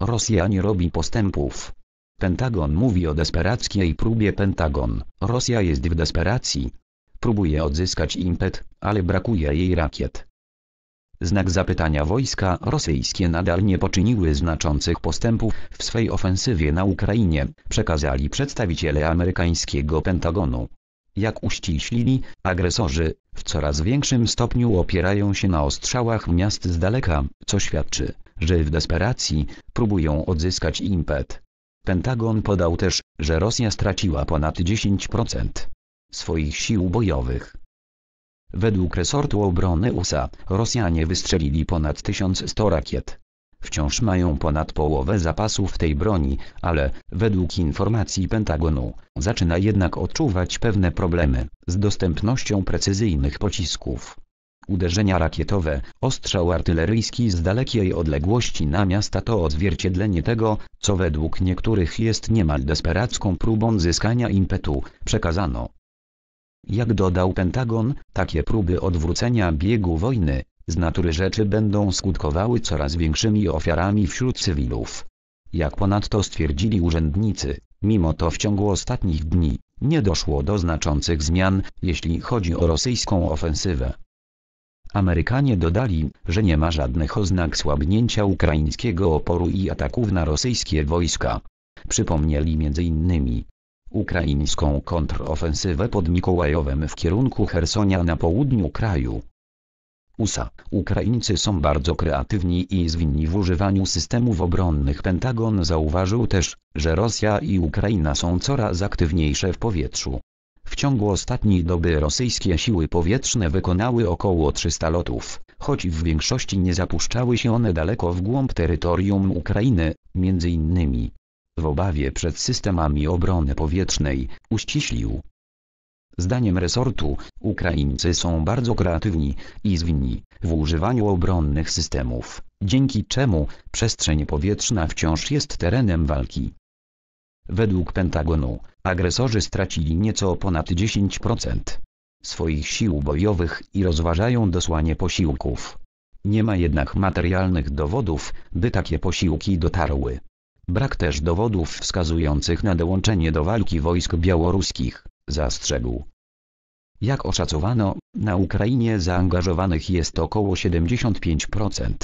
Rosja nie robi postępów. Pentagon mówi o desperackiej próbie Pentagon. Rosja jest w desperacji. Próbuje odzyskać impet, ale brakuje jej rakiet. Znak zapytania wojska rosyjskie nadal nie poczyniły znaczących postępów w swej ofensywie na Ukrainie, przekazali przedstawiciele amerykańskiego Pentagonu. Jak uściślili, agresorzy, w coraz większym stopniu opierają się na ostrzałach miast z daleka, co świadczy, że w desperacji, próbują odzyskać impet. Pentagon podał też, że Rosja straciła ponad 10% swoich sił bojowych. Według resortu obrony USA, Rosjanie wystrzelili ponad 1100 rakiet. Wciąż mają ponad połowę zapasów tej broni, ale, według informacji Pentagonu, zaczyna jednak odczuwać pewne problemy z dostępnością precyzyjnych pocisków. Uderzenia rakietowe, ostrzał artyleryjski z dalekiej odległości na miasta to odzwierciedlenie tego, co według niektórych jest niemal desperacką próbą zyskania impetu, przekazano. Jak dodał Pentagon, takie próby odwrócenia biegu wojny, z natury rzeczy będą skutkowały coraz większymi ofiarami wśród cywilów. Jak ponadto stwierdzili urzędnicy, mimo to w ciągu ostatnich dni, nie doszło do znaczących zmian, jeśli chodzi o rosyjską ofensywę. Amerykanie dodali, że nie ma żadnych oznak słabnięcia ukraińskiego oporu i ataków na rosyjskie wojska. Przypomnieli m.in. ukraińską kontrofensywę pod Mikołajowem w kierunku Hersonia na południu kraju. USA. Ukraińcy są bardzo kreatywni i zwinni w używaniu systemów obronnych. Pentagon zauważył też, że Rosja i Ukraina są coraz aktywniejsze w powietrzu. W ciągu ostatniej doby rosyjskie siły powietrzne wykonały około 300 lotów, choć w większości nie zapuszczały się one daleko w głąb terytorium Ukrainy, między innymi w obawie przed systemami obrony powietrznej, uściślił. Zdaniem resortu, Ukraińcy są bardzo kreatywni i zwinni w używaniu obronnych systemów, dzięki czemu przestrzeń powietrzna wciąż jest terenem walki. Według Pentagonu, agresorzy stracili nieco ponad 10% swoich sił bojowych i rozważają dosłanie posiłków. Nie ma jednak materialnych dowodów, by takie posiłki dotarły. Brak też dowodów wskazujących na dołączenie do walki wojsk białoruskich, zastrzegł. Jak oszacowano, na Ukrainie zaangażowanych jest około 75%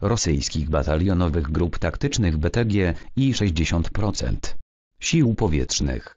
rosyjskich batalionowych grup taktycznych BTG i 60% sił powietrznych.